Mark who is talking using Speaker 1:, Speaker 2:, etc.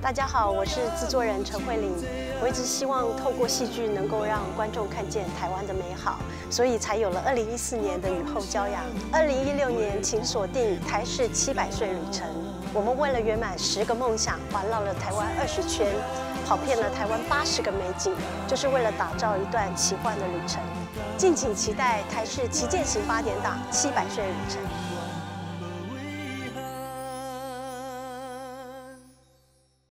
Speaker 1: 大家好，我是制作人陈慧玲。我一直希望透过戏剧能够让观众看见台湾的美好，所以才有了二零一四年的雨后骄阳。二零一六年，请锁定台视七百岁旅程。我们为了圆满十个梦想，环绕了台湾二十圈，跑遍了台湾八十个美景，就是为了打造一段奇幻的旅程。敬请期待台视旗舰型八点档《七百岁旅程》。